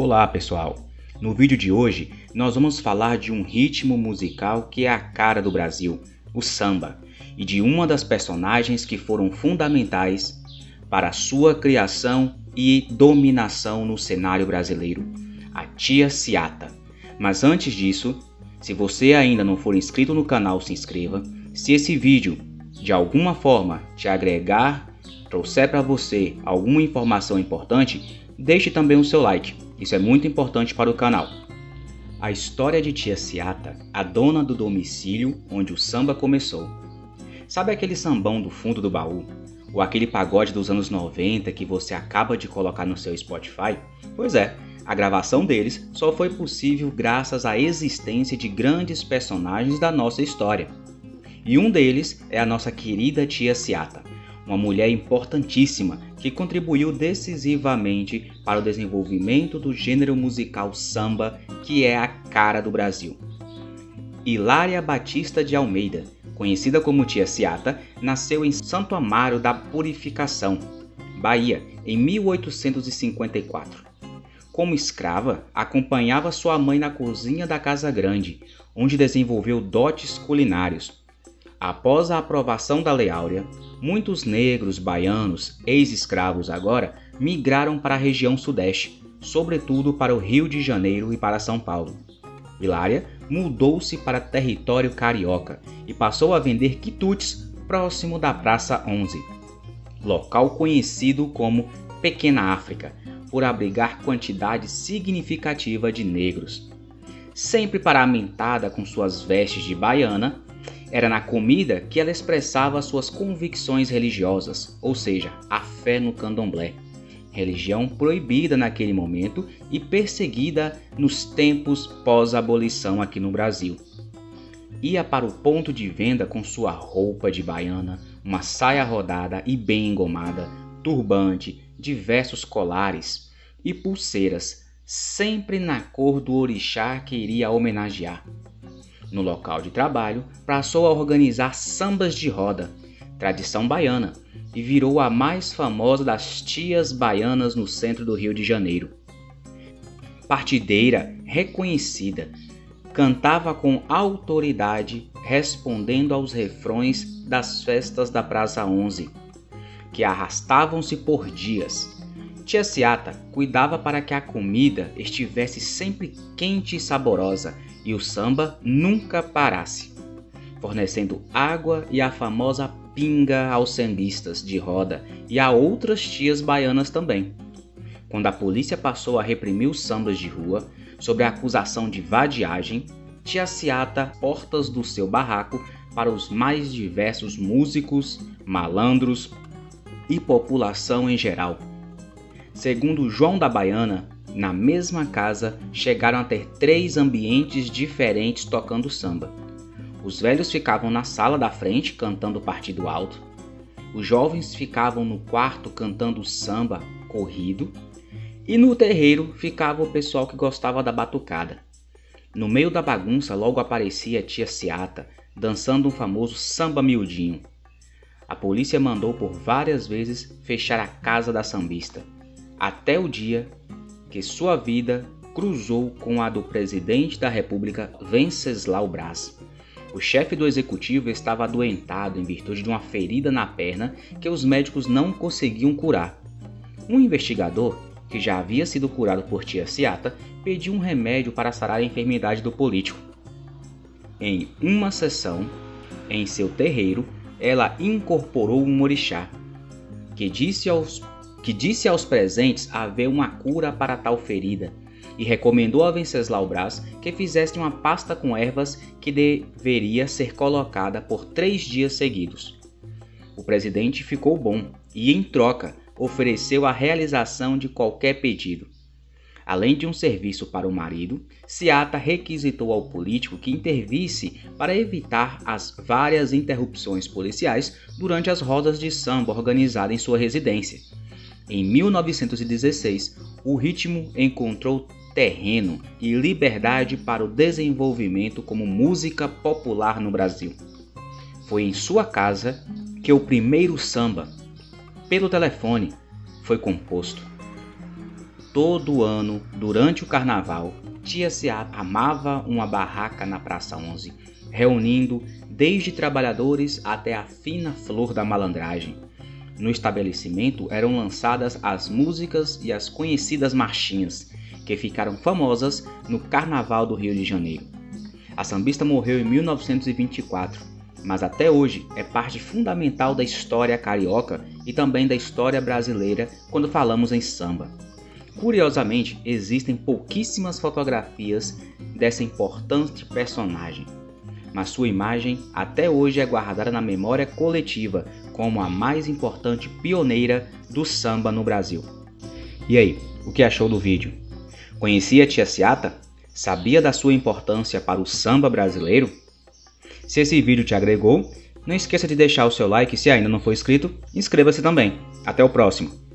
Olá pessoal! No vídeo de hoje nós vamos falar de um ritmo musical que é a cara do Brasil, o samba, e de uma das personagens que foram fundamentais para sua criação e dominação no cenário brasileiro, a Tia Ciata. Mas antes disso, se você ainda não for inscrito no canal, se inscreva. Se esse vídeo de alguma forma te agregar, trouxer para você alguma informação importante, deixe também o seu like isso é muito importante para o canal. A história de Tia Ciata, a dona do domicílio onde o samba começou. Sabe aquele sambão do fundo do baú? Ou aquele pagode dos anos 90 que você acaba de colocar no seu Spotify? Pois é, a gravação deles só foi possível graças à existência de grandes personagens da nossa história. E um deles é a nossa querida Tia Ciata, uma mulher importantíssima que contribuiu decisivamente para o desenvolvimento do gênero musical samba, que é a cara do Brasil. Hilária Batista de Almeida, conhecida como Tia Ciata, nasceu em Santo Amaro da Purificação, Bahia, em 1854. Como escrava, acompanhava sua mãe na cozinha da Casa Grande, onde desenvolveu dotes culinários, Após a aprovação da Lei Áurea, muitos negros baianos, ex-escravos agora, migraram para a região sudeste, sobretudo para o Rio de Janeiro e para São Paulo. Hilária mudou-se para território carioca e passou a vender quitutes próximo da Praça 11, local conhecido como Pequena África, por abrigar quantidade significativa de negros. Sempre paramentada com suas vestes de baiana, era na comida que ela expressava suas convicções religiosas, ou seja, a fé no candomblé, religião proibida naquele momento e perseguida nos tempos pós-abolição aqui no Brasil. Ia para o ponto de venda com sua roupa de baiana, uma saia rodada e bem engomada, turbante, diversos colares e pulseiras, sempre na cor do orixá que iria homenagear. No local de trabalho, passou a organizar sambas de roda, tradição baiana, e virou a mais famosa das tias baianas no centro do Rio de Janeiro. Partideira reconhecida, cantava com autoridade, respondendo aos refrões das festas da Praça 11, que arrastavam-se por dias. Tia Ciata cuidava para que a comida estivesse sempre quente e saborosa e o samba nunca parasse, fornecendo água e a famosa pinga aos sambistas de roda e a outras tias baianas também. Quando a polícia passou a reprimir os sambas de rua sob a acusação de vadiagem, tia Ciata portas do seu barraco para os mais diversos músicos, malandros e população em geral. Segundo João da Baiana, na mesma casa, chegaram a ter três ambientes diferentes tocando samba. Os velhos ficavam na sala da frente cantando partido alto, os jovens ficavam no quarto cantando samba corrido, e no terreiro ficava o pessoal que gostava da batucada. No meio da bagunça logo aparecia a tia Ciata, dançando um famoso samba miudinho. A polícia mandou por várias vezes fechar a casa da sambista, até o dia que sua vida cruzou com a do presidente da República Venceslau Braz. O chefe do executivo estava adoentado em virtude de uma ferida na perna que os médicos não conseguiam curar. Um investigador, que já havia sido curado por tia Ciata, pediu um remédio para sarar a enfermidade do político. Em uma sessão, em seu terreiro, ela incorporou um orixá, que disse aos que disse aos presentes haver uma cura para tal ferida, e recomendou a Venceslau Brás que fizesse uma pasta com ervas que deveria ser colocada por três dias seguidos. O presidente ficou bom e, em troca, ofereceu a realização de qualquer pedido. Além de um serviço para o marido, Seata requisitou ao político que intervisse para evitar as várias interrupções policiais durante as rodas de samba organizadas em sua residência. Em 1916, o ritmo encontrou terreno e liberdade para o desenvolvimento como música popular no Brasil. Foi em sua casa que o primeiro samba, pelo telefone, foi composto. todo ano, durante o carnaval, Tia Seata amava uma barraca na Praça 11, reunindo desde trabalhadores até a fina flor da malandragem. No estabelecimento eram lançadas as músicas e as conhecidas marchinhas, que ficaram famosas no Carnaval do Rio de Janeiro. A sambista morreu em 1924, mas até hoje é parte fundamental da história carioca e também da história brasileira quando falamos em samba. Curiosamente, existem pouquíssimas fotografias dessa importante personagem, mas sua imagem até hoje é guardada na memória coletiva como a mais importante pioneira do samba no Brasil. E aí, o que achou do vídeo? Conhecia Tia Ciata? Sabia da sua importância para o samba brasileiro? Se esse vídeo te agregou, não esqueça de deixar o seu like e se ainda não for inscrito, inscreva-se também. Até o próximo!